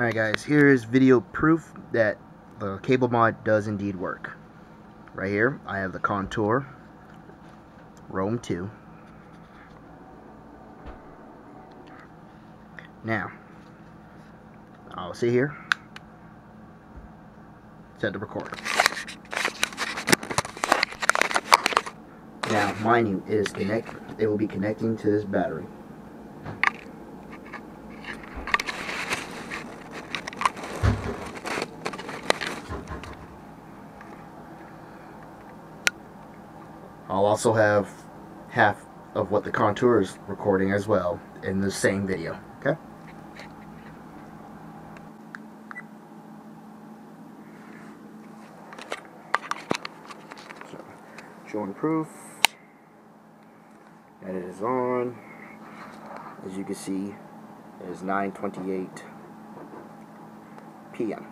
Alright guys, here is video proof that the cable mod does indeed work. Right here, I have the Contour Roam 2. Now, I'll sit here, set the record. Now, mind you, it is connect. It will be connecting to this battery. I'll also have half of what the contour is recording as well in the same video. Okay? So, showing proof and it is on. As you can see, it is 9:28 p.m.